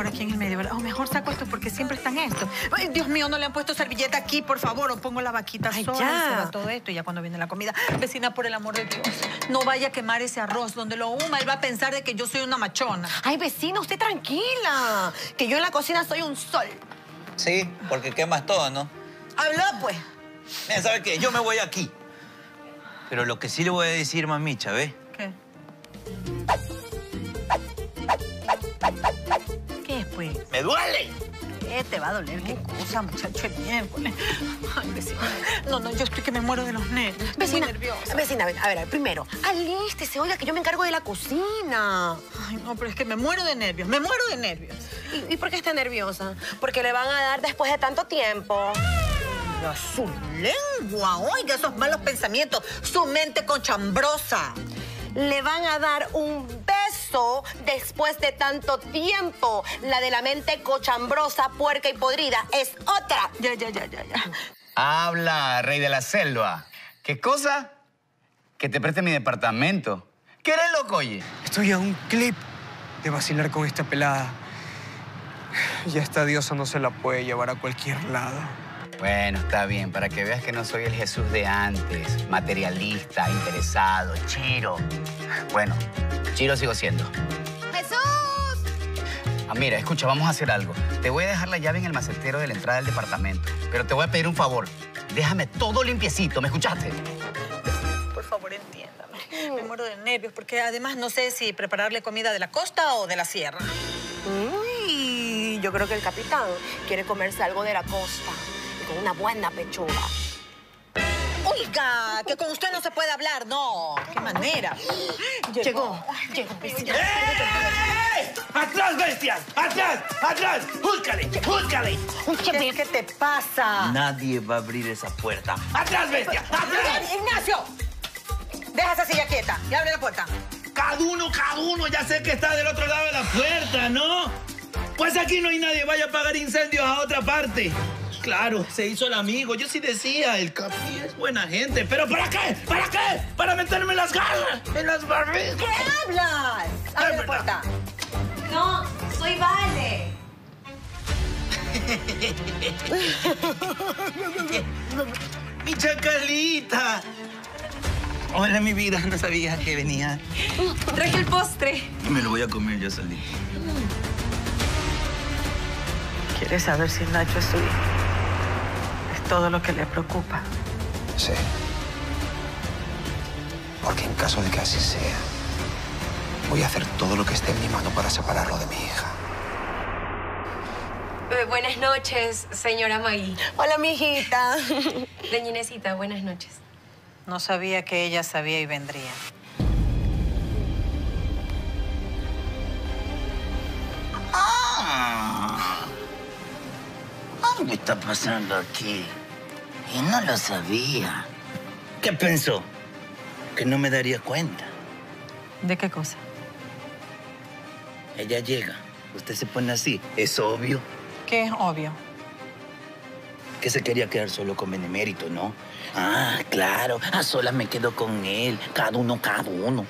mejor aquí en el medio, ¿verdad? O mejor saco esto porque siempre están estos. Ay, Dios mío, no le han puesto servilleta aquí, por favor. O pongo la vaquita Ay, sola ya. y se va todo esto. Y ya cuando viene la comida, vecina, por el amor de Dios, no vaya a quemar ese arroz. Donde lo huma, él va a pensar de que yo soy una machona. Ay, vecina, usted tranquila. Que yo en la cocina soy un sol. Sí, porque quemas todo, ¿no? Habló, pues. Mira, ¿sabe qué? Yo me voy aquí. Pero lo que sí le voy a decir, mamicha, ¿ves? ¿Qué? ¡Me duele! ¿Qué te va a doler? ¿Qué cosa, muchacho? El miércoles. Ay, vecina. No, no, yo estoy que me muero de los nervios. Estoy Vecina, muy nerviosa. vecina, a ver, a ver, primero, alístese, oiga, que yo me encargo de la cocina. Ay, no, pero es que me muero de nervios. Me muero de nervios. ¿Y, y por qué está nerviosa? Porque le van a dar después de tanto tiempo. Su lengua, oiga, esos malos pensamientos. Su mente conchambrosa. Le van a dar un beso después de tanto tiempo. La de la mente cochambrosa, puerca y podrida es otra. Ya, ya, ya, ya, ya. Habla, rey de la selva. ¿Qué cosa? Que te preste mi departamento. ¿Qué eres loco, oye? Estoy a un clip de vacilar con esta pelada. Y a esta diosa no se la puede llevar a cualquier lado. Bueno, está bien, para que veas que no soy el Jesús de antes. Materialista, interesado, chiro. Bueno, chiro sigo siendo. ¡Jesús! Ah, mira, escucha, vamos a hacer algo. Te voy a dejar la llave en el macetero de la entrada del departamento. Pero te voy a pedir un favor. Déjame todo limpiecito, ¿me escuchaste? Por favor, entiéndame. Me muero de nervios porque además no sé si prepararle comida de la costa o de la sierra. Uy, yo creo que el capitán quiere comerse algo de la costa con una buena pechuga. Oiga, que con usted no se puede hablar, no. ¿Qué manera? Llegó, llegó, vecina. ¡Eh! ¡Atrás, bestias! ¡Atrás! ¡Atrás! ¡Búscale! ¡Búscale! ¿Qué, qué te pasa? Nadie va a abrir esa puerta. ¡Atrás, bestia! ¡Atrás! Ignacio, deja esa silla quieta y abre la puerta. Cada uno, cada uno, ya sé que está del otro lado de la puerta, ¿no? Pues aquí no hay nadie, vaya a apagar incendios a otra parte. Claro, se hizo el amigo. Yo sí decía, el Capi es buena gente. ¿Pero para qué? ¿Para qué? ¿Para meterme las garras en las barrigas? ¿Qué hablas? Abre la puerta. No, soy Vale. ¡Mi chacalita! Hola, mi vida. No sabía que venía. Traje el postre. Me lo voy a comer yo solito. ¿Quieres saber si Nacho es su hijo? Todo lo que le preocupa. Sí. Porque en caso de que así sea, voy a hacer todo lo que esté en mi mano para separarlo de mi hija. Eh, buenas noches, señora Magui. Hola, mijita. Doña Inesita, buenas noches. No sabía que ella sabía y vendría. Ah. Algo está pasando aquí. Y no lo sabía. ¿Qué pensó? Que no me daría cuenta. ¿De qué cosa? Ella llega. Usted se pone así. Es obvio Que es obvio. que se quería quedar solo con Benemérito, ¿no? Ah, claro. A solas me quedo con él. Cada uno, cada uno.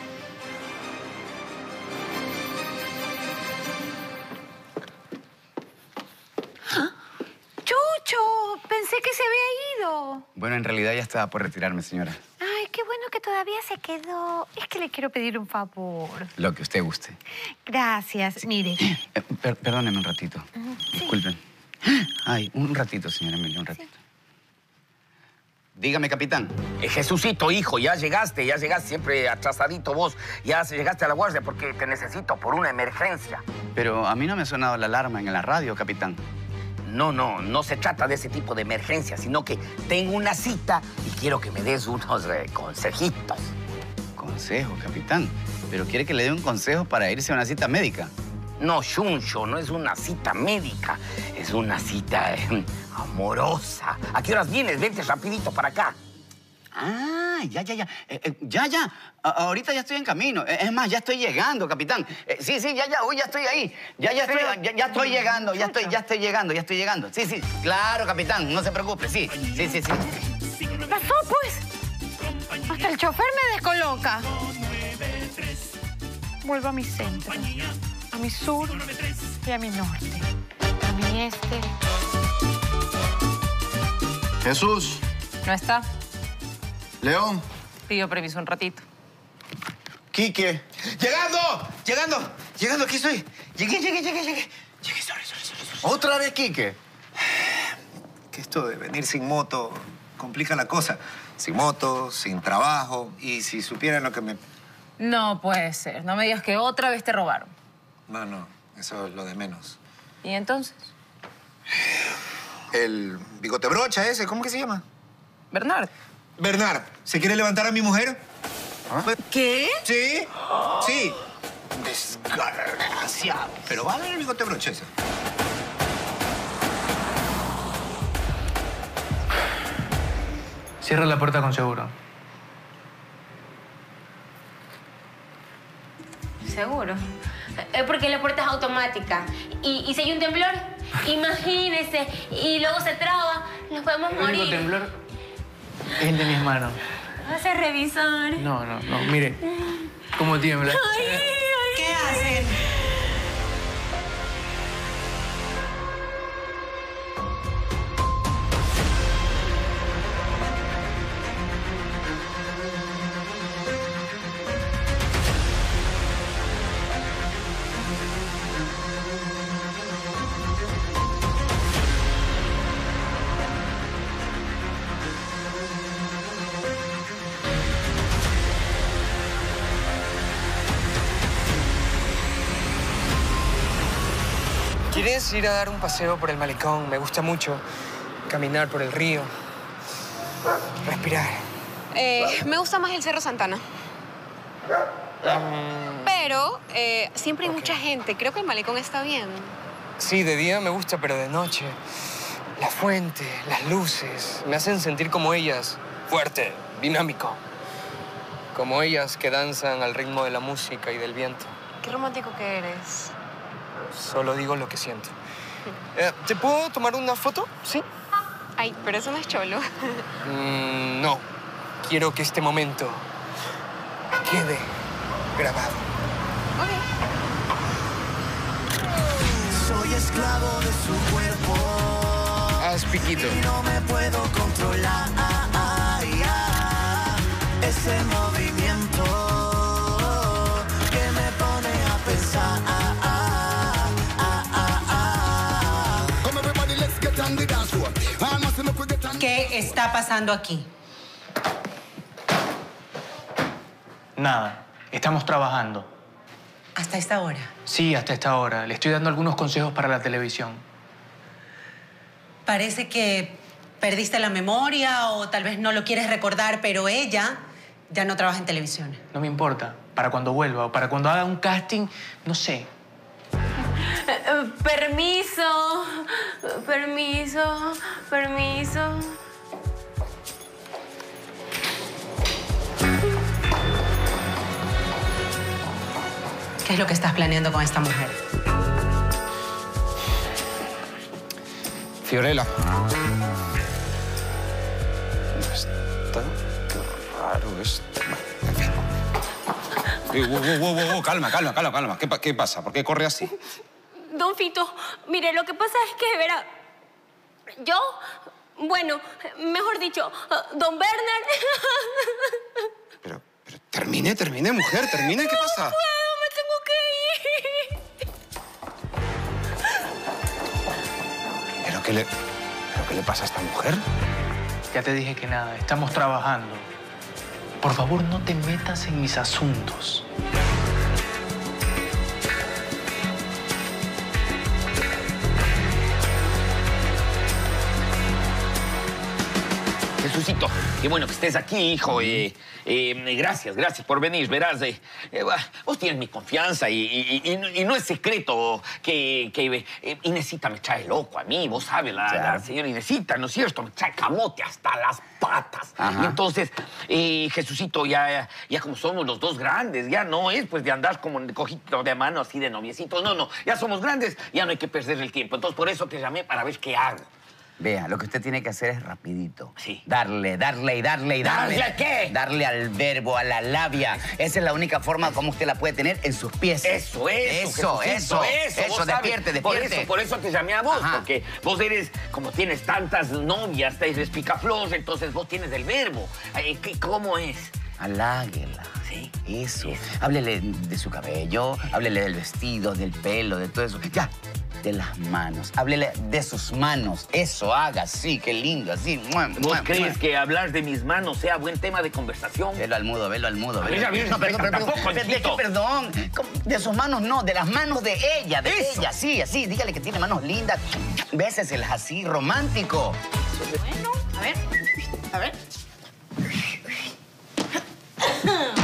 Estaba por retirarme, señora. Ay, qué bueno que todavía se quedó. Es que le quiero pedir un favor. Lo que usted guste. Gracias. Mire, Eh, per- perdóneme un ratito. Disculpen. Ay, un ratito, señora Emilia, un ratito. Dígame, capitán. Eh, Jesucito, hijo, ya llegaste, ya llegaste siempre atrasadito vos. Ya se- llegaste a la guardia porque te necesito por una emergencia. Pero a mí no me ha sonado la alarma en la radio, capitán. No, no, no se trata de ese tipo de emergencia, sino que tengo una cita y quiero que me des unos eh, consejitos. Consejo, capitán. Pero quiere que le dé un consejo para irse a una cita médica. No, Shuncho, no es una cita médica, es una cita eh, amorosa. ¿A qué horas vienes? Vente rapidito para acá. Ah, ya, ya, ya. Eh, eh, ya, ya. A- ahorita ya estoy en camino. Eh, es más, ya estoy llegando, capitán. Eh, sí, sí, ya, ya. Uy, ya estoy ahí. Ya, ya estoy, ya, ya estoy llegando. Ya estoy, ya estoy llegando, ya estoy llegando. Sí, sí. Claro, capitán. No se preocupe. Sí, sí, sí, sí. pasó pues. Hasta el chofer me descoloca. Vuelvo a mi centro, a mi sur, y a mi norte. A mi este. Jesús, No está. León, Pidió permiso un ratito. Quique. ¡Llegando! ¡Llegando! ¡Llegando! Aquí estoy. Llegué, llegué, llegué, llegué. Llegué, sorry, sorry, sorry. sorry. ¿Otra vez Quique? Que esto de venir sin moto complica la cosa. Sin moto, sin trabajo. Y si supieran lo que me... No puede ser. No me digas que otra vez te robaron. No, no. Eso es lo de menos. ¿Y entonces? El bigote brocha ese, ¿cómo que se llama? Bernard. Bernard, ¿se quiere levantar a mi mujer? ¿Qué? ¿Sí? Sí. Desgraciado. Pero va a ver el bigote brocha ese. Cierra la puerta con seguro. Seguro. Es porque la puerta es automática. Y, y si hay un temblor, imagínese, y luego se traba, nos podemos El morir. temblor es el de mis manos. Vas a revisar. No, no, no. Mire cómo tiembla. ¿Qué hacen? ¿Quieres ir a dar un paseo por el malecón? Me gusta mucho caminar por el río. Respirar. Eh, me gusta más el Cerro Santana. Pero eh, siempre hay mucha gente. Creo que el malecón está bien. Sí, de día me gusta, pero de noche. La fuente, las luces, me hacen sentir como ellas. Fuerte, dinámico. Como ellas que danzan al ritmo de la música y del viento. Qué romántico que eres. Solo digo lo que siento. Eh, ¿Te puedo tomar una foto? Sí. Ay, pero eso no es cholo. Mm, no. Quiero que este momento quede grabado. Soy esclavo de su cuerpo. Haz piquito. Y no me puedo controlar. Ese ¿Qué está pasando aquí? Nada. Estamos trabajando. Hasta esta hora. Sí, hasta esta hora. Le estoy dando algunos consejos para la televisión. Parece que perdiste la memoria o tal vez no lo quieres recordar, pero ella ya no trabaja en televisión. No me importa. Para cuando vuelva o para cuando haga un casting, no sé. Permiso, permiso, permiso. ¿Qué es lo que estás planeando con esta mujer? Fiorella. Está qué raro esto. Wow, wow, wow, calma, calma, calma, calma. ¿Qué, pa- qué pasa? ¿Por qué corre así? Don Fito, mire, lo que pasa es que, verá, yo, bueno, mejor dicho, don Bernard. Termine, termine, mujer, termine. ¿Qué pasa? No puedo, me tengo que ir. ¿Pero qué le, pero qué le pasa a esta mujer? Ya te dije que nada. Estamos trabajando. Por favor, no te metas en mis asuntos. Jesucito, qué bueno que estés aquí, hijo. Eh, eh, gracias, gracias por venir. Verás, eh, eh, vos tienes mi confianza y, y- y- y no es secreto que, que Inesita me trae loco a mí. Vos sabes, la, la señora Inesita, ¿no es cierto? Me trae camote hasta las patas. Ajá. Y entonces, Jesucito, ya, ya como somos los dos grandes, ya no es pues de andar como de cojito de mano así de noviecitos. No, no, ya somos grandes, ya no hay que perder el tiempo. Entonces, por eso te llamé para ver qué hago. Vea, lo que usted tiene que hacer es rapidito. Sí. Darle, darle y darle y darle. ¿Darle a qué? Darle al verbo, a la labia. Esa es la única forma como usted la puede tener en sus pies. Eso, eso, Eso, eso. vos Eso, sabes. despierte, Por despierte. eso, por eso te llamé a vos, Ajá. porque vos eres, como tienes tantas novias, te eres picaflor, entonces vos tienes el verbo. Eh, ¿qué- ¿Cómo es? Haláguela. Sí. Eso. Háblele de su cabello, háblele del vestido, del pelo, de todo eso. Ya. De las manos. Háblele de sus manos. Eso, haga así, qué lindo, así. Mua, ¿Vos mua, crees mua. que hablar de mis manos sea buen tema de conversación? Velo al mudo, velo al mudo. Velo a no, perdón, perdón, tampoco, perdón, de- perdón. De sus manos no, de las manos de ella, de Eso. ella, sí, así. Dígale que tiene manos lindas. Béseselas así, romántico. Bueno, a ver, a ver.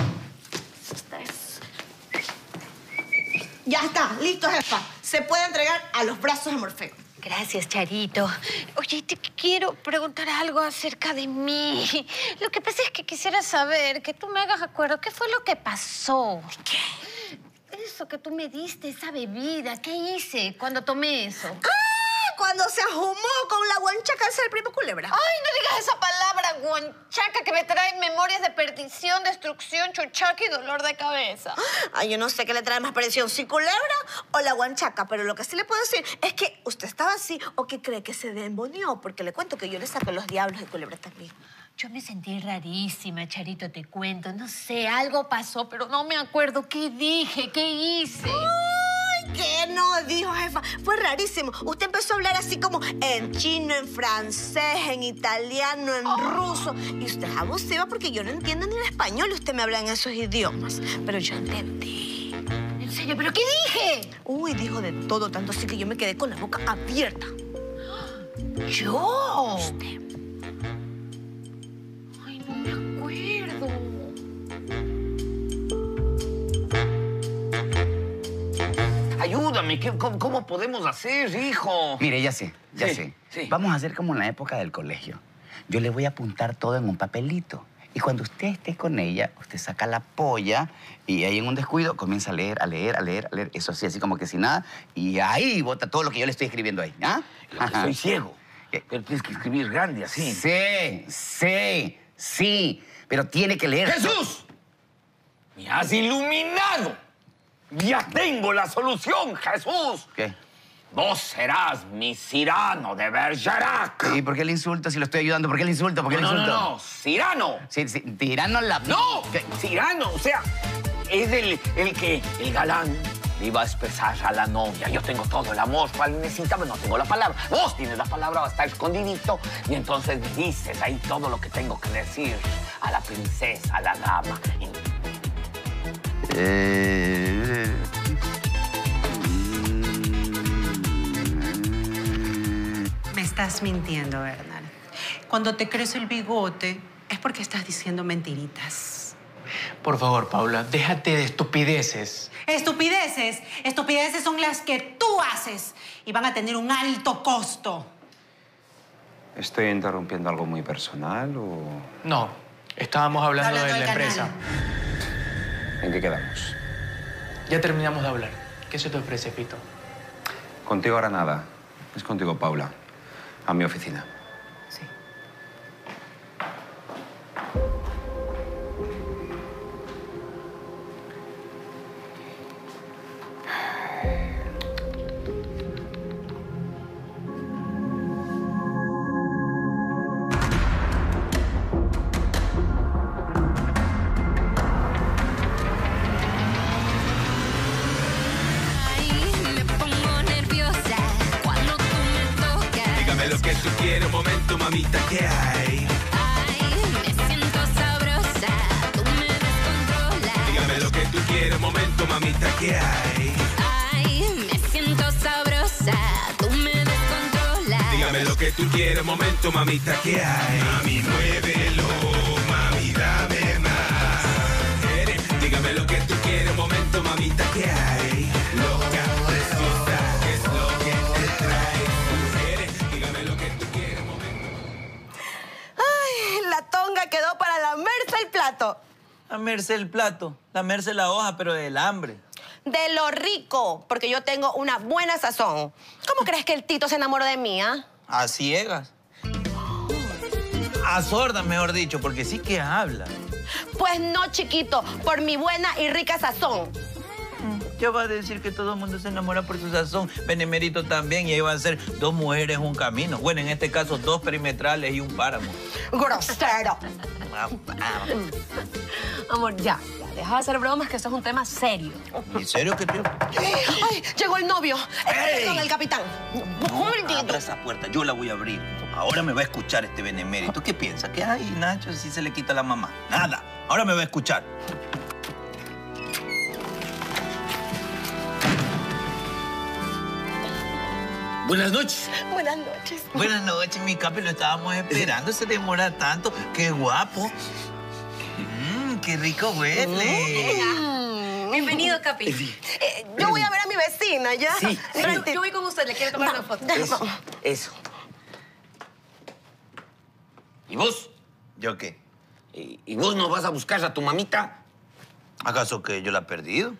Ya está, listo, jefa. Se puede entregar a los brazos de Morfeo. Gracias, Charito. Oye, te quiero preguntar algo acerca de mí. Lo que pasa es que quisiera saber, que tú me hagas acuerdo, ¿qué fue lo que pasó? ¿Qué? Eso que tú me diste, esa bebida, ¿qué hice cuando tomé eso? ¡Ah! Cuando se ajumó con la guanchaca del primo culebra. Ay, no digas esa palabra, guanchaca, que me trae memorias de perdición, destrucción, chuchaca y dolor de cabeza. Ay, yo no sé qué le trae más presión, si culebra o la guanchaca, pero lo que sí le puedo decir es que usted estaba así o que cree que se demonió, porque le cuento que yo le saqué los diablos de culebra también. Yo me sentí rarísima, Charito, te cuento. No sé, algo pasó, pero no me acuerdo qué dije, qué hice. Ay, ¿qué no dijo, jefa? Fue rarísimo. Usted empezó a hablar así como en chino, en francés, en italiano, en ruso. Y usted es abusiva porque yo no entiendo ni el español y usted me habla en esos idiomas. Pero yo entendí. ¿En serio? ¿Pero qué dije? Uy, dijo de todo, tanto así que yo me quedé con la boca abierta. ¿Yo? Ay, no me acuerdo. Ayúdame, ¿qué- cómo, cómo podemos hacer, hijo? Mire, ya sé, ya Sí, sé. sí. Vamos a hacer como en la época del colegio. Yo le voy a apuntar todo en un papelito. Y cuando usted esté con ella, usted saca la polla y ahí en un descuido comienza a leer, a leer, a leer, a leer. Eso así, así como que sin nada. Y ahí bota todo lo que yo le estoy escribiendo ahí. ¿ah? Soy ciego. Pero tienes que escribir grande así. Sí, sí, sí. Pero tiene que leer. ¡Jesús! ¡Me has iluminado! ¡Ya tengo la solución, Jesús! ¿Qué? Vos serás mi Cirano de Bergerac. ¿Y por qué el insulto si lo estoy ayudando? ¿Por qué el insulto? ¿Por qué No, no, insulto? no, no, Cirano. Sí, sí, tirano la... ¡No! ¿Qué? Cirano, o sea, es el, el que el galán le iba a expresar a la novia. Yo tengo todo el amor, cual necesitaba, no tengo la palabra. Vos tienes la palabra, va a estar escondidito. Y entonces dices ahí todo lo que tengo que decir a la princesa, a la dama. Eh, Me estás mintiendo, Bernard. Cuando te crece el bigote es porque estás diciendo mentiritas. Por favor, Paula, déjate de estupideces. Estupideces. Estupideces son las que tú haces y van a tener un alto costo. ¿Estoy interrumpiendo algo muy personal o...? No, estábamos hablando, Hablando de la empresa. ¿En qué quedamos? Ya terminamos de hablar. ¿Qué se te ofrece, Pito? Contigo ahora nada. Es contigo, Paula. A mi oficina. Plato, lamerse la hoja, pero del hambre. De lo rico, porque yo tengo una buena sazón. ¿Cómo crees que el Tito se enamoró de mí, ah? A ciegas. A sordas, mejor dicho, porque sí que habla. Pues no, chiquito, por mi buena y rica sazón. Ya va a decir que todo el mundo se enamora por su sazón. Benemérito también, y ahí van a ser dos mujeres, un camino. Bueno, en este caso, dos perimetrales y un páramo. Grosero. Amor, ya, deja de hacer bromas, que esto es un tema serio. ¿En serio que tú? Ay, llegó el novio. ¡Ey! Con el capitán. Abra esa puerta, yo la voy a abrir. Ahora me va a escuchar este benemérito. ¿Qué piensa? ¿Qué hay, Nacho, si se le quita la mamá? Nada. Ahora me va a escuchar. Buenas noches. Buenas noches. Buenas noches, mi capi. Lo estábamos esperando. Se demora tanto. Qué guapo. Qué rico huele. Bienvenido, Capi. Eh, yo voy a ver a mi vecina, ¿ya? Sí, sí. Yo, yo voy con usted, le quiero tomar una foto. Eso, eso. ¿Y vos? ¿Yo qué? ¿Y, y vos no vas a buscar a tu mamita? ¿Acaso que yo la he perdido?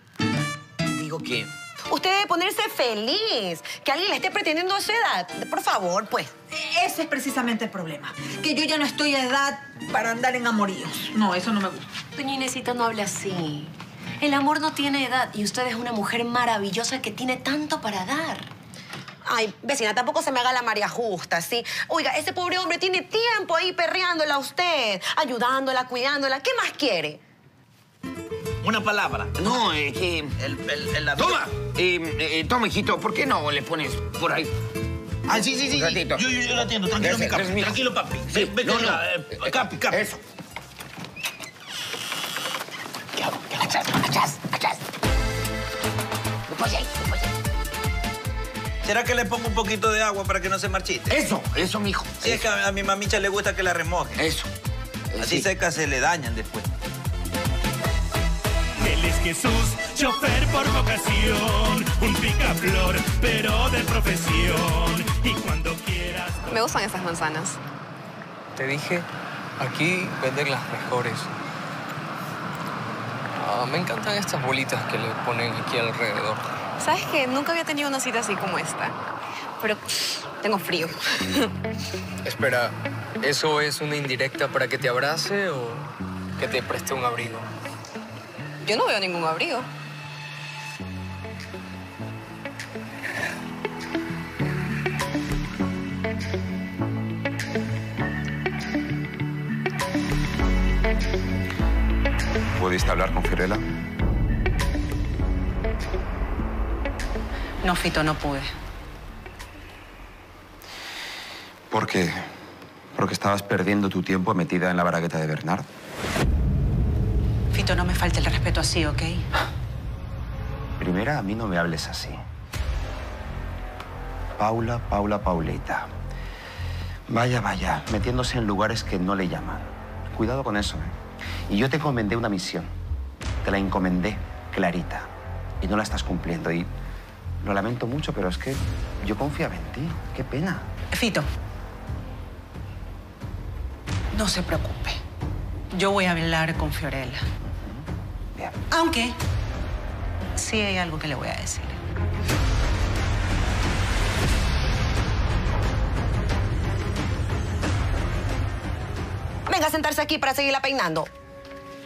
Digo que... Usted debe ponerse feliz. Que alguien le esté pretendiendo a su edad. Por favor, pues. Ese es precisamente el problema. Que yo ya no estoy a edad para andar en amoríos. No, eso no me gusta. Doña Inesita, no hable así. El amor no tiene edad y usted es una mujer maravillosa que tiene tanto para dar. Ay, vecina, tampoco se me haga la María Justa, ¿sí? Oiga, ese pobre hombre tiene tiempo ahí perreándola a usted, ayudándola, cuidándola. ¿Qué más quiere? Una palabra. No, eh, que... El, el, el- la- ¡Toma! Eh, eh, toma, hijito, ¿por qué no le pones por ahí? Ah, sí, sí, sí. Un ratito. Yo, yo, yo lo atiendo. Tranquilo, Gracias, mi capi. Tranquilo, papi. Sí, Ve- Vete no, no. acá, eh, capi, capi. Eso. Ahí, ahí. ¿Será que le pongo un poquito de agua para que no se marchite? Eso, eso, mijo. Sí, es que a, a mi mamicha le gusta que la remoje. Eso. Así sí. secas se le dañan después. Jesús, chofer por vocación, un picaflor, pero de profesión. Y cuando quieras. Me gustan estas manzanas. Te dije, aquí venden las mejores. Ah, me encantan estas bolitas que le ponen aquí alrededor. ¿Sabes que Nunca había tenido una cita así como esta. Pero tengo frío. Espera, ¿eso es una indirecta para que te abrace o que te preste un abrigo? Yo no veo ningún abrigo. ¿Pudiste hablar con Fiorella? No, Fito, no pude. ¿Por qué? Porque estabas perdiendo tu tiempo metida en la baragueta de Bernard. Fito, no me falte el respeto así, ¿ok? Primera, a mí no me hables así. Paula, Paula, Paulita. Vaya, vaya, metiéndose en lugares que no le llaman. Cuidado con eso, ¿eh? Y yo te encomendé una misión. Te la encomendé, clarita. Y no la estás cumpliendo. Y lo lamento mucho, pero es que yo confiaba en ti. Qué pena. Fito. No se preocupe. Yo voy a hablar con Fiorella. Bien. Aunque sí hay algo que le voy a decir. Venga a sentarse aquí para seguirla peinando.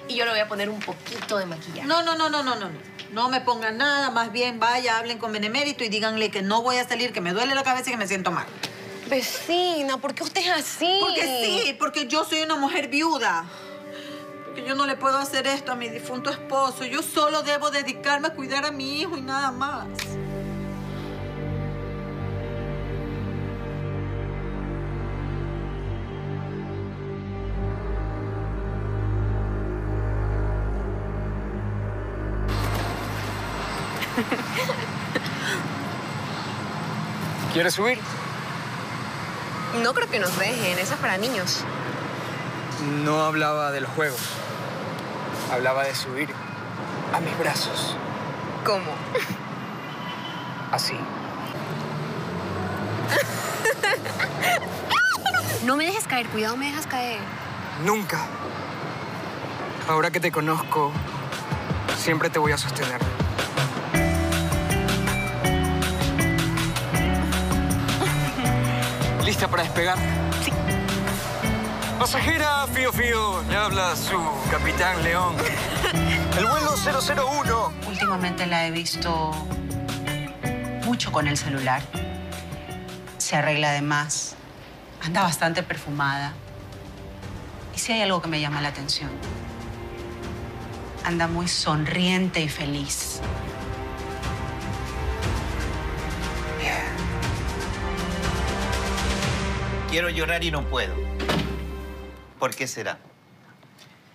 Y yo le voy a poner un poquito de maquillaje. No, no, no, no, no, no. no. No me pongan nada, más bien vaya, hablen con Benemérito y díganle que no voy a salir, que me duele la cabeza y que me siento mal. Vecina, ¿por qué usted es así? Porque sí, porque yo soy una mujer viuda. Porque yo no le puedo hacer esto a mi difunto esposo. Yo solo debo dedicarme a cuidar a mi hijo y nada más. ¿Quieres subir? No creo que nos dejen, eso es para niños. No hablaba de los juegos. Hablaba de subir a mis brazos. ¿Cómo? Así. No me dejes caer, cuidado, me dejas caer. Nunca. Ahora que te conozco, siempre te voy a sostener. ¿Lista para despegar? Sí. Pasajera, Fío Fío, le habla su capitán León. El vuelo 001. Últimamente la he visto mucho con el celular. Se arregla de más. Anda bastante perfumada. Y si hay algo que me llama la atención. Anda muy sonriente y feliz. Quiero llorar y no puedo. ¿Por qué será?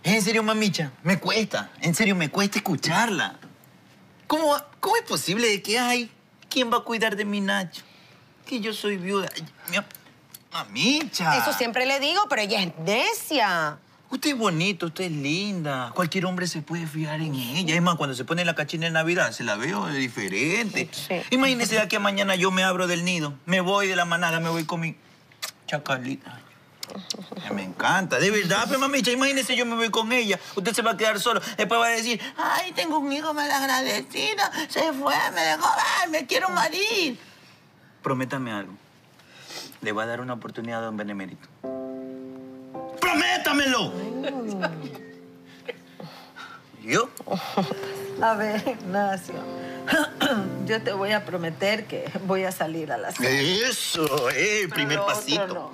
En serio, mamicha, me cuesta. En serio, me cuesta escucharla. ¿Cómo, cómo es posible de que hay? ¿Quién va a cuidar de mi Nacho? Que yo soy viuda. Mi Mamicha. Eso siempre le digo, pero ella es necia. Usted es bonita, usted es linda. Cualquier hombre se puede fijar en ella. Es más, cuando se pone la cachina en Navidad, se la veo de diferente. Imagínese ya que mañana yo me abro del nido, me voy de la manada, me voy con mi chacalita. Me encanta, de verdad, pues mamicha, imagínese yo me voy con ella, usted se va a quedar solo, después va a decir, ay, tengo un hijo malagradecido, se fue, me dejó, ay, me quiero morir. Prométame algo, le va a dar una oportunidad a don Benemérito. ¡Prométamelo! ¿Yo? A ver, Ignacio. Yo te voy a prometer que voy a salir a las Eso, eh, primer lo otro pasito. no.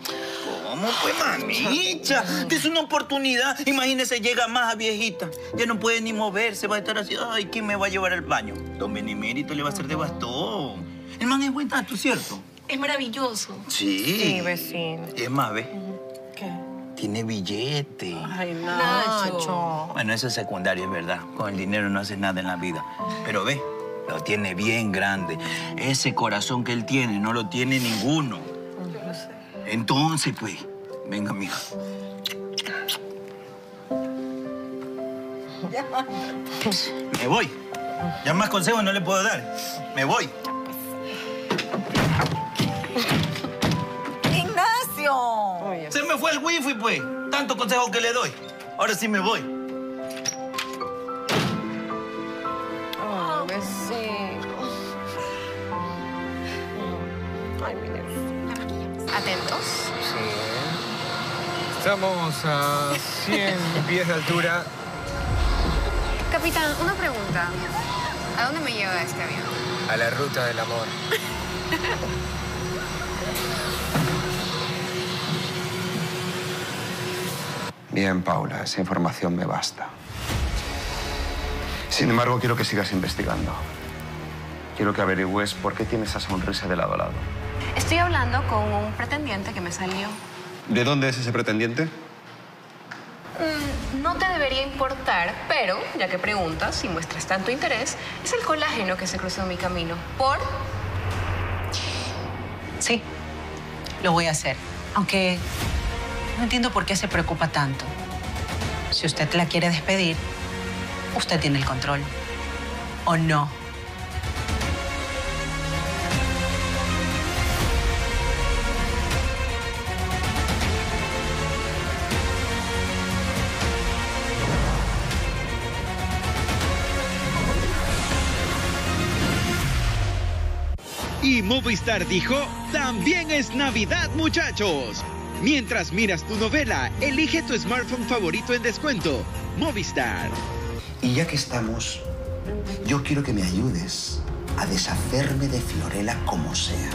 ¿Cómo pues, mamicha? Es una oportunidad. Imagínese, llega más a viejita. Ya no puede ni moverse, va a estar así. Ay, ¿quién me va a llevar al baño? Don Benemérito le va a hacer de bastón. El man es buen tato, ¿cierto? Es maravilloso. Sí. Sí, vecino. Es más, ve. ¿Qué? Tiene billete. Ay, Nacho. Bueno, eso es secundario, es verdad. Con el dinero no haces nada en la vida. Pero ve, lo tiene bien grande. Ese corazón que él tiene no lo tiene ninguno. Entonces, pues, venga, mija. Me voy. Ya más consejos no le puedo dar. Me voy. ¡Ignacio! Se me fue el wifi, pues. Tanto consejo que le doy. Ahora sí me voy. Estamos a 100 pies de altura. Capitán, una pregunta. ¿A dónde me lleva este avión? A la ruta del amor. Bien, Paula, esa información me basta. Sin embargo, quiero que sigas investigando. Quiero que averigües por qué tiene esa sonrisa de lado a lado. Estoy hablando con un pretendiente que me salió. ¿De dónde es ese pretendiente? Mm, no te debería importar, pero ya que preguntas y muestras tanto interés, es el colágeno que se cruzó en mi camino. ¿Por? Sí, lo voy a hacer. Aunque no entiendo por qué se preocupa tanto. Si usted la quiere despedir, usted tiene el control. ¿O no? Movistar dijo, también es Navidad muchachos. Mientras miras tu novela, elige tu smartphone favorito en descuento. Movistar. Y ya que estamos, yo quiero que me ayudes a deshacerme de Fiorella como sea.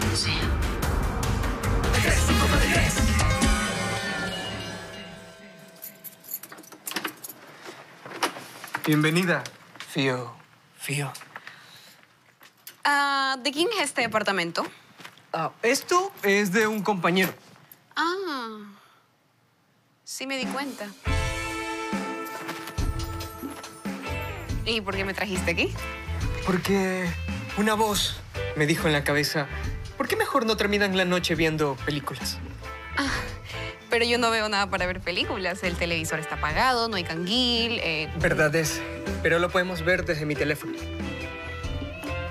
Como sea. Bienvenida, Fío. Fío. Ah, ¿De quién es este departamento? Ah, esto es de un compañero. Ah, sí me di cuenta. ¿Y por qué me trajiste aquí? Porque una voz me dijo en la cabeza, ¿por qué mejor no terminan la noche viendo películas? Ah, pero yo no veo nada para ver películas. El televisor está apagado, no hay canguil. eh, Verdad es, pero lo podemos ver desde mi teléfono.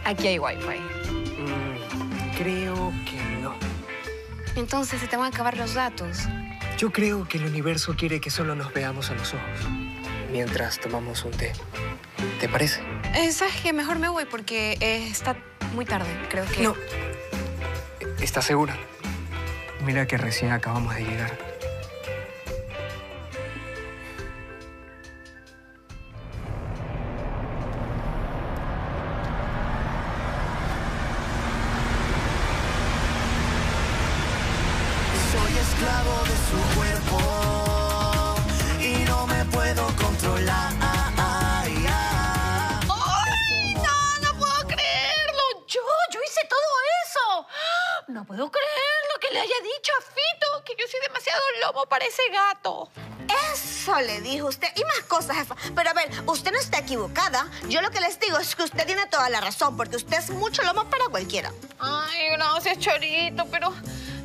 aquí hay wifi. Mm, creo que no. Entonces se te van a acabar los datos. Yo creo que el universo quiere que solo nos veamos a los ojos mientras tomamos un té. ¿Te parece? Eh, ¿Sabes qué? Mejor me voy porque eh, está muy tarde. Creo que... No. ¿Estás segura? Mira que recién acabamos de llegar. Equivocada. Yo lo que les digo es que usted tiene toda la razón, porque usted es mucho lomo para cualquiera. Ay, gracias, Chorito, pero...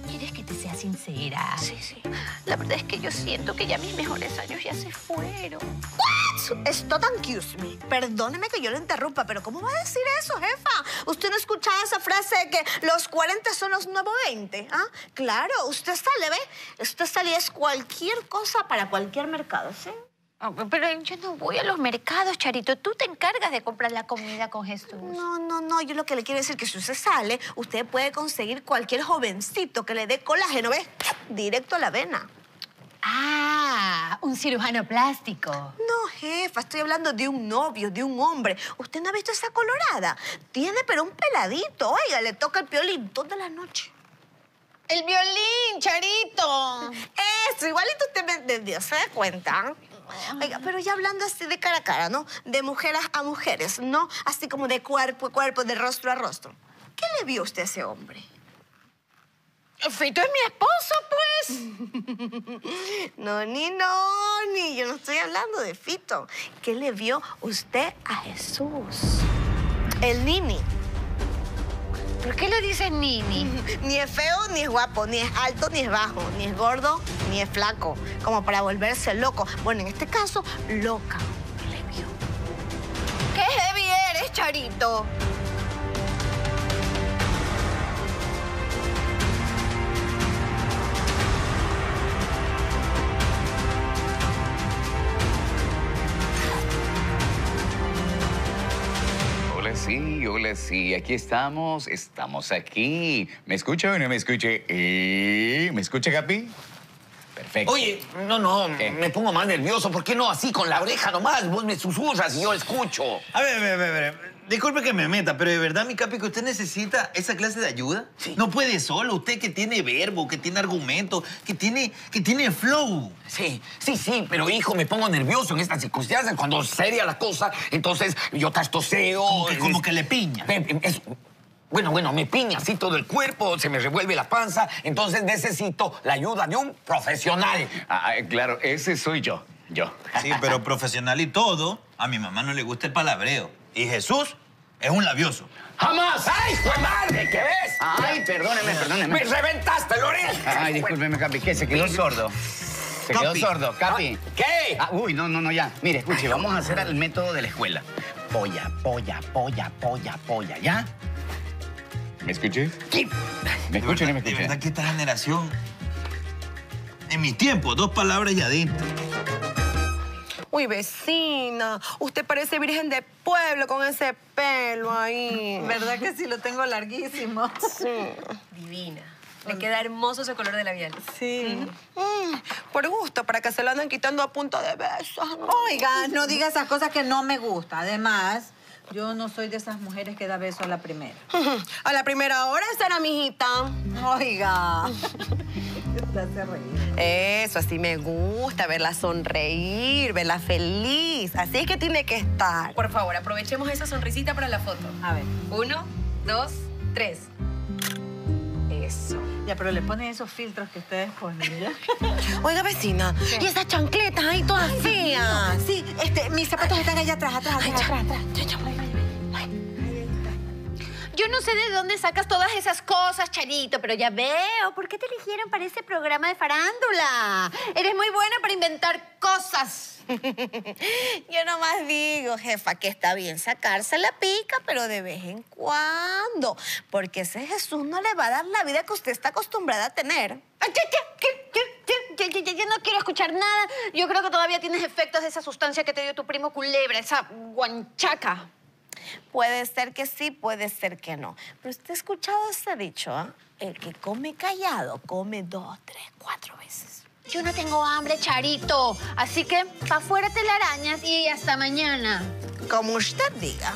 ¿Quieres que te sea sincera? Sí, sí. La verdad es que yo siento que ya mis mejores años ya se fueron. What? Stop and accuse me. Perdóneme que yo lo interrumpa, pero ¿cómo va a decir eso, jefa? ¿Usted no escuchaba esa frase de que los 40 son los nuevos 20? ¿Ah? Claro, usted sale, ¿ve? Usted sale y es cualquier cosa para cualquier mercado, ¿sí? Ah, Pero yo no voy a los mercados, Charito. Tú te encargas de comprar la comida con Jesús. No, no, no. Yo lo que le quiero decir es que si usted sale, usted puede conseguir cualquier jovencito que le dé colágeno, ¿ves? Directo a la vena. Ah, un cirujano plástico. No, jefa, estoy hablando de un novio, de un hombre. ¿Usted no ha visto esa colorada? Tiene pero un peladito. Oiga, le toca el piolín toda la noche. El violín, Charito. Eso, igualito usted me entendió, ¿se da cuenta? Oiga, pero ya hablando así de cara a cara, ¿no? De mujeres a mujeres, ¿no? Así como de cuerpo a cuerpo, de rostro a rostro. ¿Qué le vio usted a ese hombre? Fito es mi esposo, pues. No, ni no, ni yo no estoy hablando de Fito. ¿Qué le vio usted a Jesús? El Nini. ¿Por qué le dices Nini? Ni es feo, ni es guapo, ni es alto, ni es bajo, ni es gordo, ni es flaco. Como para volverse loco. Bueno, en este caso, loca. ¿Qué heavy eres, Charito? Sí, hola, sí. Aquí estamos, estamos aquí. ¿Me escucha o no me escucha? ¿Eh? ¿Me escucha, Capi? Perfecto. Oye, no, no, me pongo más nervioso. ¿Por qué no así con la oreja nomás? Vos me susurras y yo escucho. A ver, a ver, a ver. Disculpe que me meta, pero de verdad, mi capi, que usted necesita esa clase de ayuda. No puede solo. Usted que tiene verbo, que tiene argumento, que tiene, que tiene flow. Sí, sí, sí, pero hijo, me pongo nervioso en estas circunstancias. Cuando es seria la cosa, entonces yo tastoseo. Como que, como que le piña. Es- bueno, bueno, me piña así todo el cuerpo, se me revuelve la panza, entonces necesito la ayuda de un profesional. Ah, claro, ese soy yo, yo. Sí, pero profesional y todo, a mi mamá no le gusta el palabreo. Y Jesús es un labioso. ¡Jamás! ¡Ay, hijo de madre! ¿Qué ves? Ay, perdóneme, perdóneme. ¡Me reventaste la oreja! Ay, discúlpeme, Capi, ¿qué? ¿Se quedó sordo? Se quedó Capi. sordo, Capi. ¿Qué? Ah, uy, no, no, no, ya. Mire, escuche, vamos a hacer el método de la escuela. Polla, polla, polla, polla, polla, ¿ya? ¿Me escuché? ¿Me escucha o no me De escucha? verdad que esta generación... En mi tiempo, dos palabras y adentro. Uy, vecina, usted parece virgen de pueblo con ese pelo ahí. ¿Verdad que sí lo tengo larguísimo? Divina. Le queda hermoso ese color de labial. Sí. Mm, por gusto, para que se lo anden quitando a punto de besos. Oiga, no diga esas cosas que no me gusta. Además, yo no soy de esas mujeres que da beso a la primera. A la primera hora estará mi hijita. Oiga. Te hace reír. Eso, así me gusta, verla sonreír, verla feliz. Así es que tiene que estar. Por favor, aprovechemos esa sonrisita para la foto. A ver. Uno, dos, tres. Eso. Ya, pero le ponen esos filtros que ustedes ponen, ¿ya? Oiga, vecina, ¿y esas chancletas ahí todas feas? Sí, este, mis zapatos están allá atrás, atrás, atrás, atrás, atrás. Yo no sé de dónde sacas todas esas cosas, Charito, pero ya veo. ¿Por qué te eligieron para ese programa de farándula? Eres muy buena para inventar cosas. Yo nomás digo, jefa, que está bien sacarse la pica, pero de vez en cuando. Porque ese Jesús no le va a dar la vida que usted está acostumbrada a tener. Ya no quiero escuchar nada. Yo creo que todavía tienes efectos de esa sustancia que te dio tu primo culebra, esa guanchaca. Puede ser que sí, puede ser que no. Pero usted ha escuchado ese dicho, ¿ah? El que come callado come dos, tres, cuatro veces. Yo no tengo hambre, Charito. Así que pa' afuera telarañas y hasta mañana. Como usted diga.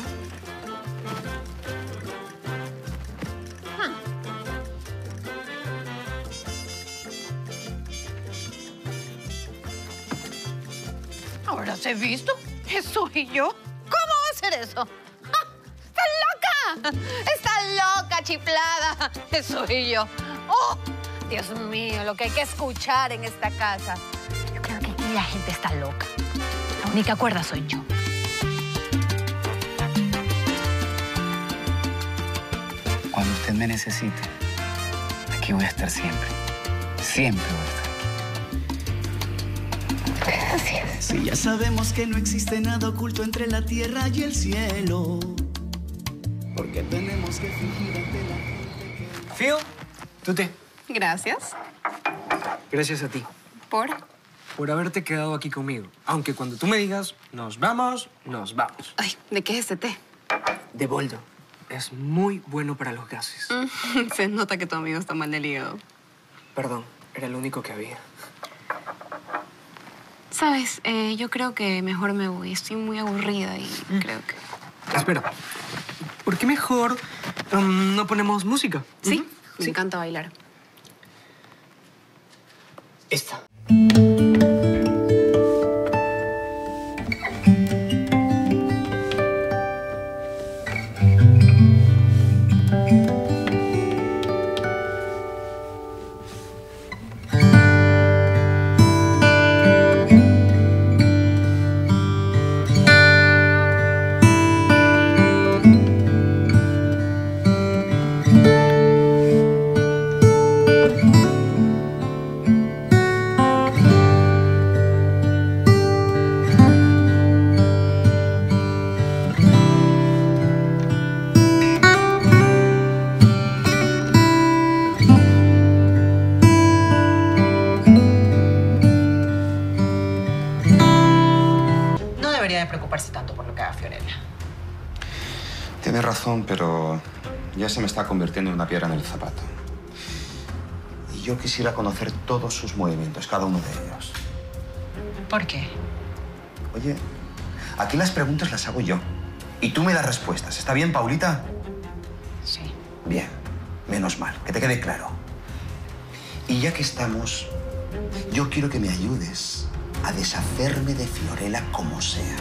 Ahora se he visto. Eso y yo. ¿Cómo va a ser eso? ¡Está loca! ¡Está loca, chiflada! Eso y yo. ¡Oh! Dios mío, lo que hay que escuchar en esta casa. Yo creo que aquí la gente está loca. La única cuerda soy yo. Cuando usted me necesite, aquí voy a estar siempre. Siempre voy a estar. Gracias. Si ya sabemos que no existe nada oculto entre la tierra y el cielo. Porque tenemos que fingir ante la Phil, tú te. Gracias. Gracias a ti ¿Por? por haberte quedado aquí conmigo. Aunque cuando tú me digas, nos vamos, nos vamos. Ay, ¿de qué es este té? De boldo. Es muy bueno para los gases. Mm, Se nota que tu amigo está mal del hígado. Perdón, era lo único que había. Sabes, Eh, yo creo que mejor me voy. Estoy muy aburrida y creo que... Espera, ¿por qué mejor um, no ponemos música? Sí, me encanta bailar. Esta. En una piedra en el zapato. Y yo quisiera conocer todos sus movimientos, cada uno de ellos. ¿Por qué? Oye, aquí las preguntas las hago yo. Y tú me das respuestas. ¿Está bien, Paulita? Sí. Bien. Menos mal, que te quede claro. Y ya que estamos, yo quiero que me ayudes a deshacerme de Fiorella como sea.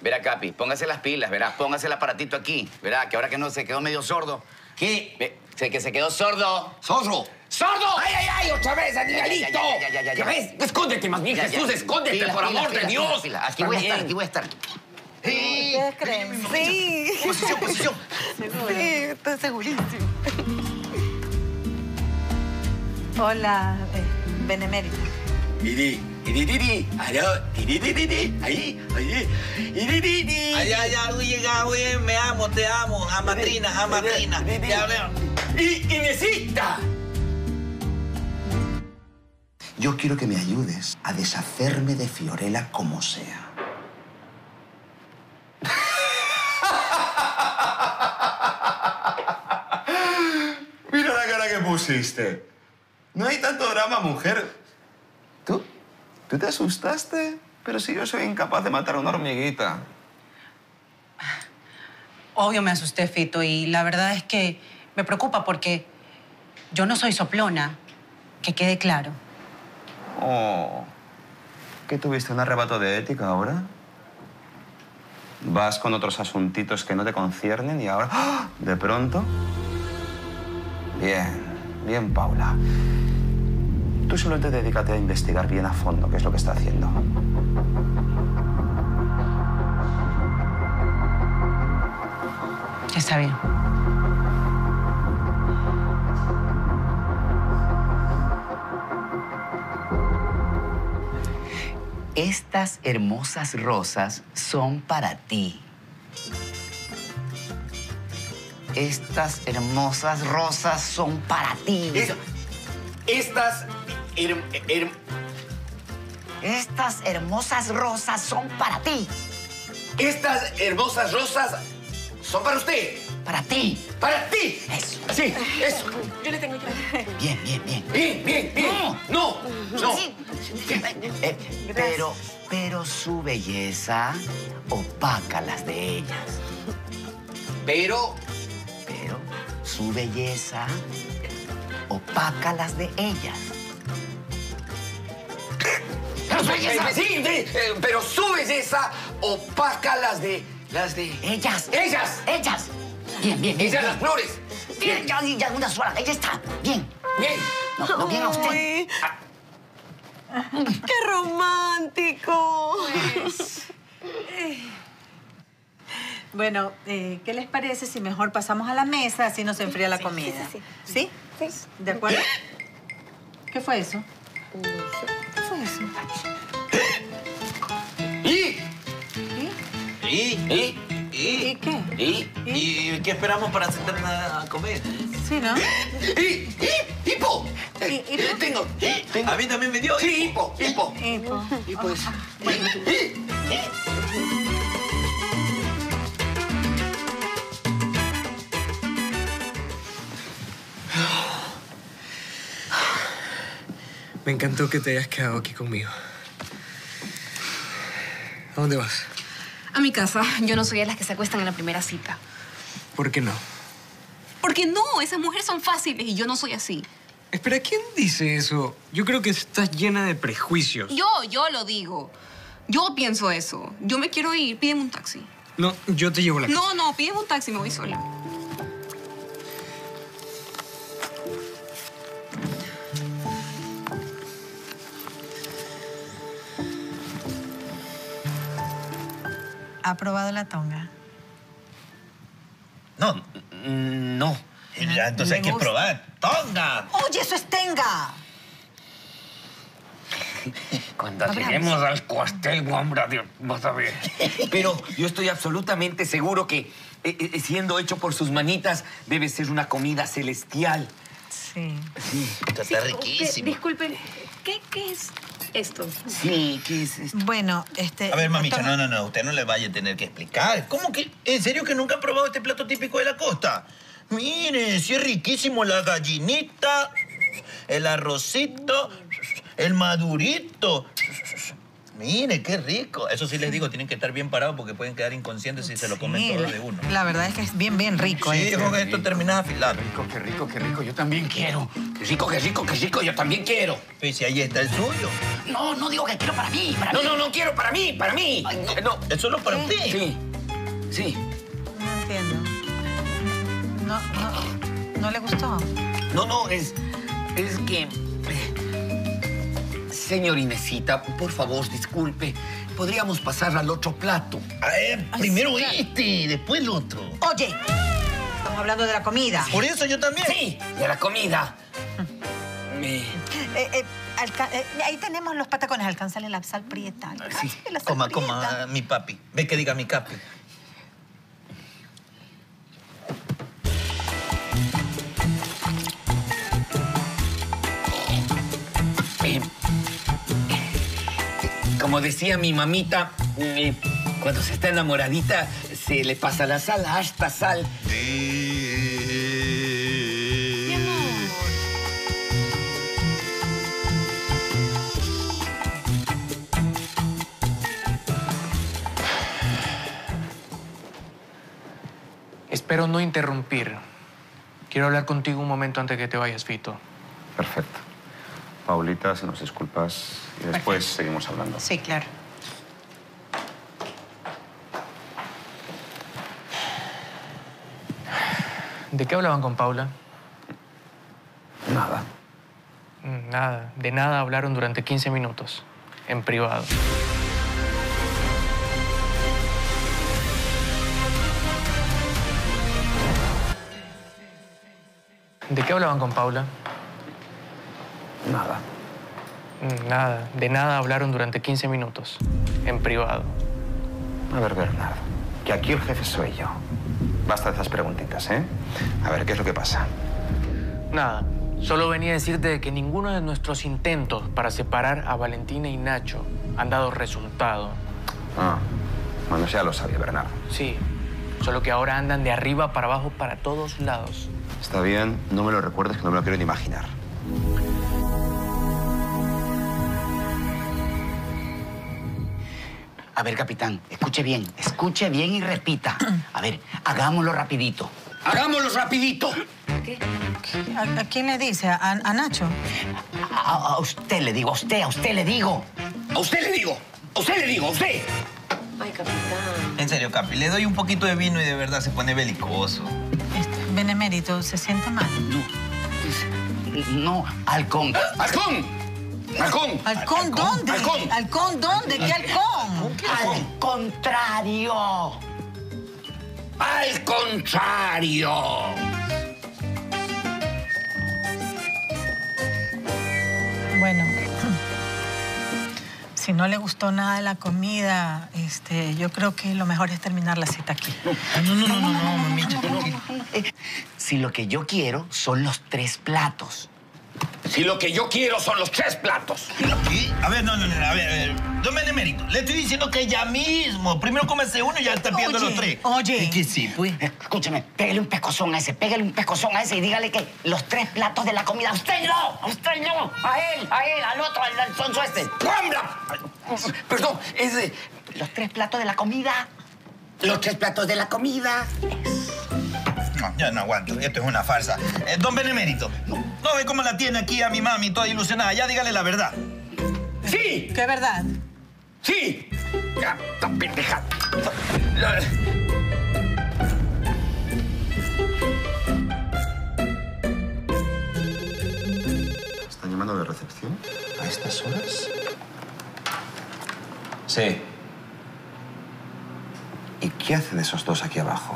Verá, Capi, póngase las pilas, verá, póngase el aparatito aquí. Verá, que ahora que no se quedó medio sordo. ¿Qué? Ve, sé que se quedó sordo. ¡Sordo! ¡Sordo! ¡Ay, ay, ay! ¡Otra vez, animalito! Ya, ya, ya, ya, ya, ya. ¿Qué ves? Escóndete más bien, Ya, ya. Jesús, escóndete, Pilas, por pilas, amor de Dios. Aquí voy a estar, aquí voy a estar. ¿Ustedes creen? Sí. Posición, posición. Sí, estoy segurísimo. Hola, eh, Benemérita. Iri, aló, ahí, ahí. Ay, ay, ay, oye, oye, me amo, te amo, amatrina, amatrina. Ya veo. Y Inesita. Yo quiero que me ayudes a deshacerme de Fiorella como sea. Mira la cara que pusiste. No hay tanto drama, mujer. ¿Tú? ¿Tú te asustaste? Pero si yo soy incapaz de matar a una hormiguita. Obvio me asusté, Fito, y la verdad es que me preocupa porque yo no soy soplona, que quede claro. Oh. ¿Qué tuviste? ¿Un arrebato de ética ahora? Vas con otros asuntitos que no te conciernen y ahora, ¡ah! de pronto. Bien, bien, Paula. Tú solo te dedícate a investigar bien a fondo qué es lo que está haciendo. Está bien. Estas hermosas rosas son para ti. Estas hermosas rosas son para ti. Estas... her- her- Estas hermosas rosas son para ti. Estas hermosas rosas son para usted. Para ti. Para ti. Eso. Sí, eso. Yo le tengo yo. Bien, bien, bien. Bien, bien, bien. No, no. Sí. Eh, pero, pero su belleza opaca las de ellas. Pero... Pero su belleza opaca las de ellas. Pero su belleza, sí, sí, eh, pero su belleza opaca las de... Las de... Ellas. Ellas. Ellas. Bien, bien, bien. Ellas bien. las flores. Bien, ya, ya una sola. Ella está. Bien. Bien. No, no bien a usted. Ay, ¡Qué romántico! Bueno, eh, ¿qué les parece si mejor pasamos a la mesa así no se enfría la comida? Sí, sí, ¿De acuerdo? ¿Qué fue eso? ¿Qué fue eso? ¿Y? ¿Y? ¿Y? ¿Y qué? ¿Y? ¿Y qué esperamos para sentarnos a comer? Sí, ¿no? ¡Y! ¡Y! ¡Hipo! Eh, eh, tengo, tengo. A mí también me dio. Hipo, hipo. Hipo. Hipo es... Me encantó que te hayas quedado aquí conmigo. ¿A dónde vas? A mi casa. Yo no soy de las que se acuestan en la primera cita. ¿Por qué no? Porque no, esas mujeres son fáciles y yo no soy así. Espera, ¿quién dice eso? Yo creo que estás llena de prejuicios. Yo, yo lo digo. Yo pienso eso. Yo me quiero ir. Pídeme un taxi. No, yo te llevo a la casa. No, no, pídeme un taxi. Me voy sola. ¿Ha probado la tonga? No, no. Ya, entonces hay que probar. ¡Tonga! ¡Oye, eso es tenga! Cuando Abramos. lleguemos al cuartel, hombre, Dios, vas a ver. Pero yo estoy absolutamente seguro que, eh, eh, siendo hecho por sus manitas, debe ser una comida celestial. Sí. Sí. Está riquísimo. Disculpen, ¿qué, qué es esto? Sí, ¿qué es esto? Bueno, este... A ver, esto- no, no, no. Usted no le vaya a tener que explicar. ¿Cómo que? ¿En serio que nunca ha probado este plato típico de la costa? Mire, sí es riquísimo la gallinita, el arrocito, el madurito. Mire, qué rico. Eso sí les digo, tienen que estar bien parados porque pueden quedar inconscientes si se lo comen Sí, todo de uno. La verdad es que es bien, bien rico. Sí, con esto terminas afilado. Qué rico, qué rico, qué rico. Yo también quiero. Qué rico, qué rico, qué rico. Yo también quiero. Y si ahí está el suyo. No, no digo que quiero para mí, para No, mí. no, no quiero para mí, para mí. No. Es solo para usted. Sí, sí. No entiendo. No, no, no le gustó. No, no, es. Es que. Señor Inesita, por favor, disculpe. Podríamos pasar al otro plato. A ver, primero este, después el otro. Oye, estamos hablando de la comida. Por eso yo también. Sí, de la comida. Me. Eh, eh, alca- eh, ahí tenemos los patacones. Alcánzale la sal prieta. La sal Coma, prieta. coma, mi papi. Ve que diga mi capi. Como decía mi mamita, eh, cuando se está enamoradita, se le pasa la sal hasta sal. Mi amor. Espero no interrumpir. Quiero hablar contigo un momento antes que te vayas, Fito. Perfecto. Paulita, si nos disculpas y después seguimos hablando. Sí, claro. ¿De qué hablaban con Paula? Nada. Mm, Nada, de nada hablaron durante 15 minutos, en privado. ¿De qué hablaban con Paula? Nada. Nada, de nada hablaron durante 15 minutos, en privado. A ver, Bernardo, que aquí el jefe soy yo. Basta de esas preguntitas, ¿eh? A ver, ¿qué es lo que pasa? Nada, solo venía a decirte que ninguno de nuestros intentos para separar a Valentina y Nacho han dado resultado. Ah, bueno, ya lo sabía, Bernardo. Sí, solo que ahora andan de arriba para abajo para todos lados. Está bien, no me lo recuerdes que no me lo quiero ni imaginar. A ver, capitán, escuche bien, escuche bien y repita. A ver, hagámoslo rapidito. ¡Hagámoslo rapidito! ¿A, a quién le dice? ¿A, a Nacho? A, a usted le digo, a usted, a usted le digo. A usted le digo, a usted le digo, a usted. Ay, capitán. En serio, Capi, le doy un poquito de vino y de verdad se pone belicoso. Benemérito, ¿se siente mal? No, halcón. ¡Halcón! ¡Halcón! ¿Halcón dónde? halcón. ¿Halcón dónde? ¿Qué halcón? Al contrario. Al contrario. Bueno, si no le gustó nada de la comida, este, yo creo que lo mejor es terminar la cita aquí. No, no, no, no, no, mamita, Eh, Si lo que yo quiero son los tres platos. Si lo que yo quiero son los tres platos. ¿Y? A ver, no, no, no, a ver, a ver. Don Benemérito, le estoy diciendo que ya mismo. Primero cómese uno y ya está pidiendo los tres. Oye. Es que sí, pues. Escúcheme, pégale un pescozón a ese, pégale un pescozón a ese y dígale que los tres platos de la comida, a usted no, a usted no, a él, a él, al otro, al Alfonso este. ¡Cuambra! Perdón, ese. Los tres platos de la comida. Los tres platos de la comida. No, ya no aguanto. Esto es una farsa. Eh, don Benemérito, ¿no ve cómo la tiene aquí a mi mami toda ilusionada? Ya dígale la verdad. ¡Sí! ¿Qué verdad? ¡Sí! Ya, tan pendeja. ¿Están llamando de recepción? ¿A estas horas? Sí. ¿Y qué hacen esos dos aquí abajo?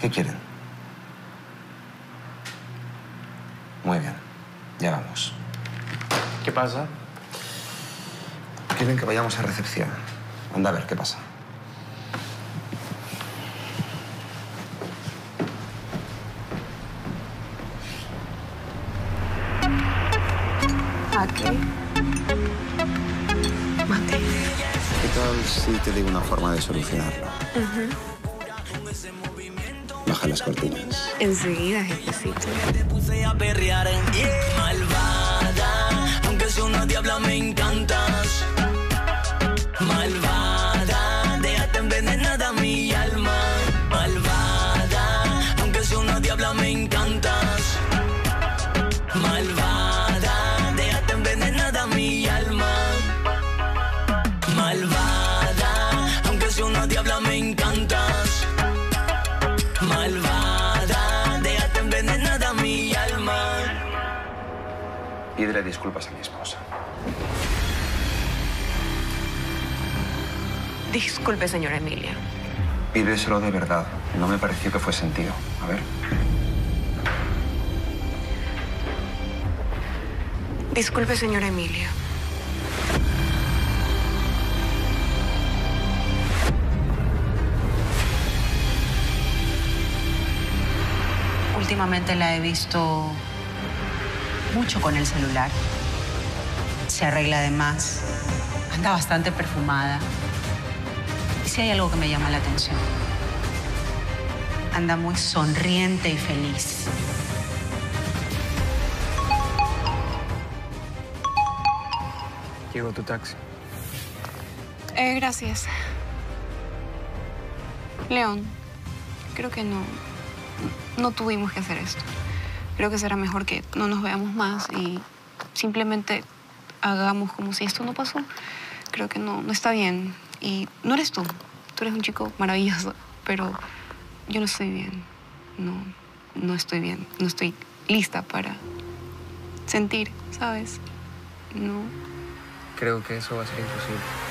¿Qué quieren? Muy bien, ya vamos. ¿Qué pasa? Quieren que vayamos a recepción. Anda a ver qué pasa. Aquí. Mate. ¿Qué tal si te digo una forma de solucionarlo? Baja las cortinas. Enseguida, jefecito. puse a perrear yeah, malvada aunque sea una diabla me encantas Pídele disculpas a mi esposa. Disculpe, señora Emilia. Pídeselo de verdad. No me pareció que fue sentido. A ver. Disculpe, señora Emilia. Últimamente la he visto mucho con el celular. Se arregla de más. Anda bastante perfumada. Y si hay algo que me llama la atención. Anda muy sonriente y feliz. Llegó tu taxi. Eh, gracias. León, creo que no. No tuvimos que hacer esto. Creo que será mejor que no nos veamos más y simplemente hagamos como si esto no pasó. Creo que no, no está bien. Y no eres tú. Tú eres un chico maravilloso, pero yo no estoy bien. No, no estoy bien. No estoy lista para sentir, ¿sabes? No. Creo que eso va a ser imposible.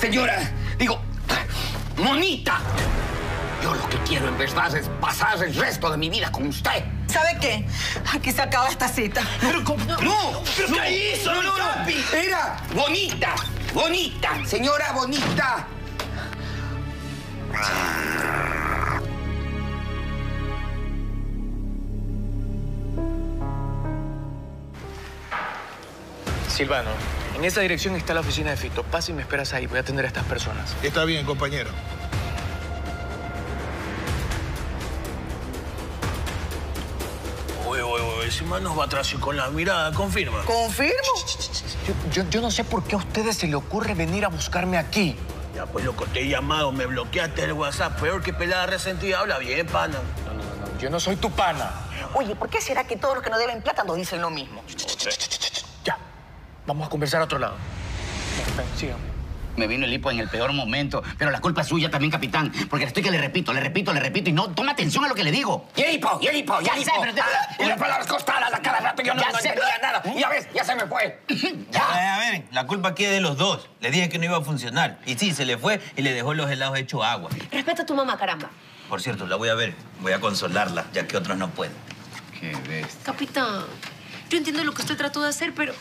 Señora, digo, monita. Yo lo que quiero en verdad es pasar el resto de mi vida con usted. ¿Sabe qué? Aquí se acaba esta cita. Pero ¿cómo? No, ¿pero qué hizo, no, no, no. Era bonita, bonita, señora bonita. Silvano, en esa dirección está la oficina de Fito. Pasa y me esperas ahí. Voy a atender a estas personas. Está bien, compañero. Uy, uy, uy, ese man nos va atrás y con la mirada, confirma. ¿Confirmo? Yo, yo, yo no sé por qué a ustedes se le ocurre venir a buscarme aquí. Ya, pues loco, te he llamado, me bloqueaste el WhatsApp. Peor que pelada resentida, habla bien, pana. No, no, no, no. Yo no soy tu pana. Oye, ¿por qué será que todos los que no deben plata nos dicen lo mismo? Ya. Vamos a conversar a otro lado. Ven, síganme. Me vino el hipo en el peor momento, pero la culpa es suya también, capitán. Porque estoy que le repito, le repito, le repito y no toma atención a lo que le digo. Y el hipo, y el hipo, Ya sé, hipo. pero te- Ah, y las palabras costadas a cada rato yo no, Ya no sé. entendía nada. Y ya ves, ya se me fue. Ya. A ver, la culpa aquí es de los dos. Le dije que no iba a funcionar. Y sí, se le fue y le dejó los helados hechos agua. Respeta a tu mamá, caramba. Por cierto, la voy a ver. Voy a consolarla, ya que otros no pueden. Qué bestia. Capitán, yo entiendo lo que usted trató de hacer, pero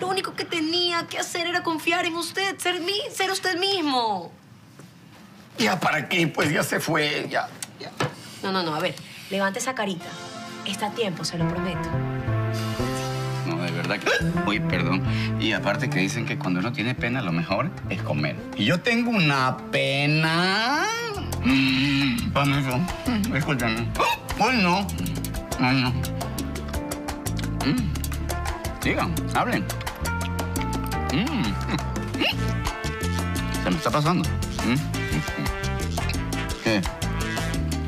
lo único que tenía que hacer era confiar en usted, ser, mí, ser usted mismo. Ya para qué, pues ya se fue, ya. No, no, no, a ver, levante esa carita. Está a tiempo, se lo prometo. No, de verdad que... Uy, perdón. Y aparte que dicen que cuando uno tiene pena, lo mejor es comer. Y yo tengo una pena... Eso. Mm, Escúchame. Uy, no. No. Mm. Digan, hablen. Mm. Se me está pasando. Mm. ¿Qué?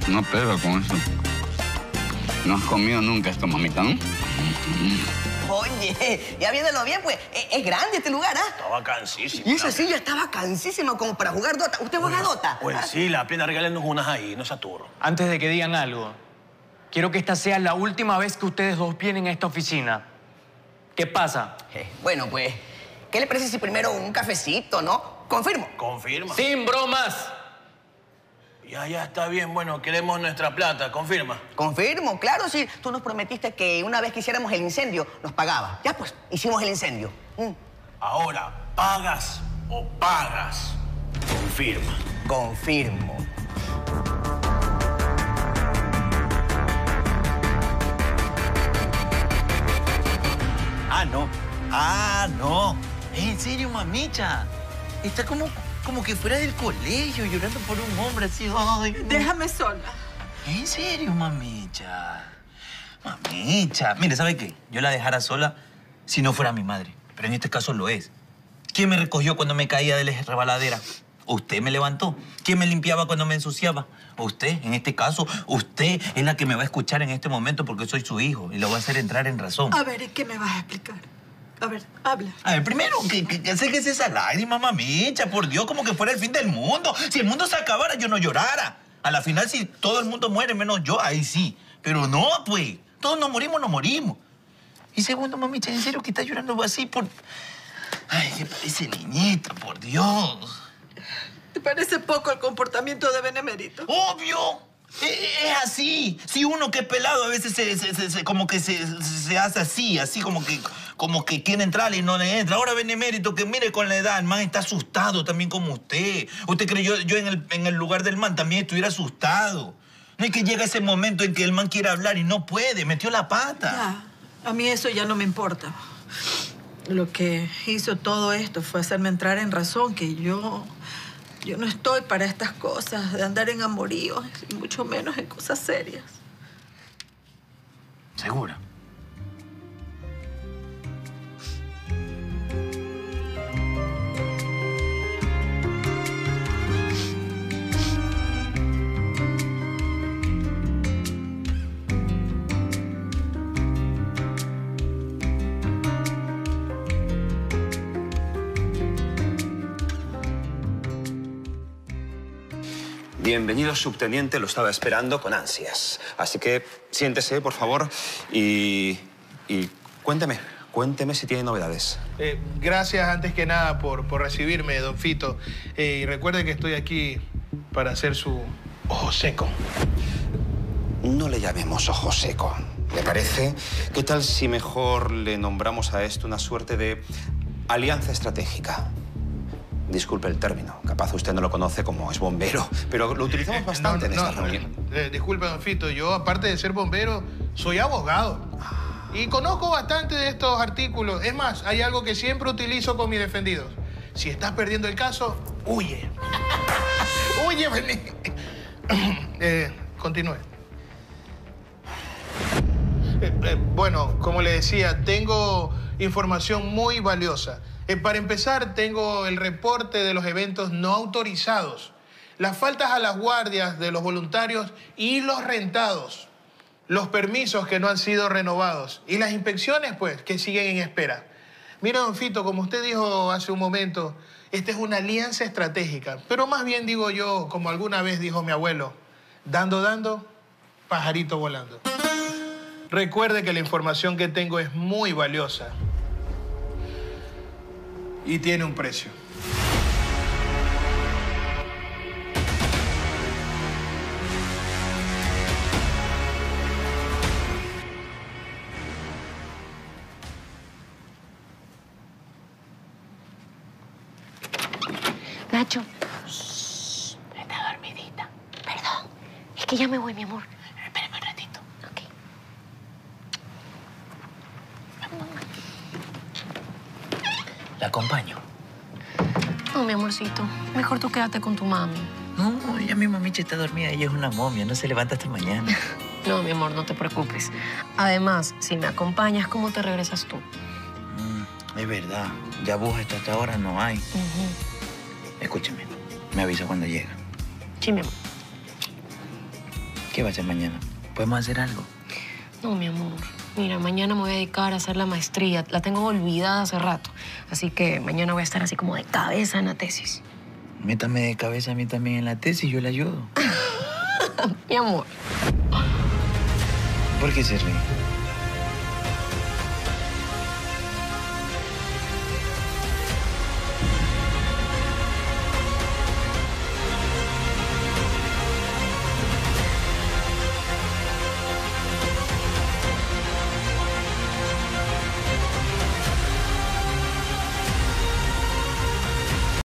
No pega con eso. No has comido nunca esto, mamita, ¿no? Oye, ya viéndolo bien, pues, es, es grande este lugar, ¿ah? Está vacancísimo. Y esa silla está vacancísima como para jugar Dota. ¿Usted juega Dota? Pues sí, la plena regálenos unas ahí, no se aturro. Antes de que digan algo, quiero que esta sea la última vez que ustedes dos vienen a esta oficina. ¿Qué pasa? Eh, Bueno, pues, ¿qué le parece si primero un cafecito, no? Confirmo. Confirma. ¡Sin bromas! Ya, ya, está bien. Bueno, queremos nuestra plata. Confirma. Confirmo, claro, sí. Tú nos prometiste que una vez que hiciéramos el incendio, nos pagaba. Ya, pues, hicimos el incendio. Mm. Ahora, ¿pagas o pagas? Confirma. Confirmo. Ah, no. Ah, no. En serio, mamicha. Está como, como que fuera del colegio llorando por un hombre así. Ay, no. Déjame sola. En serio, mamicha. Mamicha. Mire, ¿sabe qué? Yo la dejara sola si no fuera mi madre. Pero en este caso lo es. ¿Quién me recogió cuando me caía de la rebaladera? Usted me levantó. ¿Quién me limpiaba cuando me ensuciaba? Usted, en este caso, usted es la que me va a escuchar en este momento porque soy su hijo y lo va a hacer entrar en razón. A ver, ¿qué me vas a explicar? A ver, habla. A ver, primero, que, que, que séquese esa lágrima, mamicha, por Dios, como que fuera el fin del mundo. Si el mundo se acabara, yo no llorara. A la final, si todo el mundo muere, menos yo, ahí sí. Pero no, pues. Todos nos morimos, nos morimos. Y segundo, mamicha, ¿en serio que está llorando así por...? Ay, que parece niñita, por Dios. ¿Te parece poco el comportamiento de Benemérito? ¡Obvio! E- e- Es así. Si uno que es pelado a veces se, como que se, hace así, así como que, como que quiere entrar y no le entra. Ahora Benemérito, que mire con la edad, el man está asustado también como usted. Usted cree yo, yo en, el, en el lugar del man también estuviera asustado. No es que llega ese momento en que el man quiere hablar y no puede, metió la pata. A mí eso ya no me importa. Lo que hizo todo esto fue hacerme entrar en razón que yo, yo no estoy para estas cosas de andar en amoríos y mucho menos en cosas serias. ¿Segura? Bienvenido, subteniente. Lo estaba esperando con ansias. Así que siéntese, por favor, y, y cuénteme, Cuénteme si tiene novedades. Eh, gracias antes que nada por, por recibirme, don Fito. Eh, y recuerde que estoy aquí para hacer su ojo seco. No le llamemos ojo seco. ¿Le parece? ¿Qué tal si mejor le nombramos a esto una suerte de alianza estratégica? Disculpe el término, capaz usted no lo conoce como es bombero, pero lo utilizamos bastante en No, esta reunión. eh, disculpe, don Fito, yo aparte de ser bombero, soy abogado. Y conozco bastante de estos artículos. Es más, hay algo que siempre utilizo con mis defendidos. Si estás perdiendo el caso, huye. huye. Eh, continúe. Eh, eh, bueno, como le decía, tengo información muy valiosa. Eh, para empezar, tengo el reporte de los eventos no autorizados, las faltas a las guardias de los voluntarios y los rentados, los permisos que no han sido renovados y las inspecciones, pues, que siguen en espera. Mira, don Fito, como usted dijo hace un momento, esta es una alianza estratégica, pero más bien digo yo, como alguna vez dijo mi abuelo, dando, dando, pajarito volando. Recuerde que la información que tengo es muy valiosa y tiene un precio. Nacho. Está dormidita. Perdón. Es que ya me voy, mi amor. Espérame un ratito. Ok. La acompaño. No, mi amorcito. Mejor tú quédate con tu mami. No, ya mi mamicha está dormida. Ella es una momia. No se levanta hasta mañana. No, mi amor, no te preocupes. Además, si me acompañas, ¿cómo te regresas tú? Es verdad. Ya bus hasta esta hora no hay. Escúchame. Me avisa cuando llega. Sí, mi amor. ¿Qué va a hacer mañana? ¿Podemos hacer algo? No, mi amor. Mira, mañana me voy a dedicar a hacer la maestría. La tengo olvidada hace rato. Así que mañana voy a estar así como de cabeza en la tesis. Métame de cabeza a mí también en la tesis, yo le ayudo. Mi amor. ¿Por qué se ríe?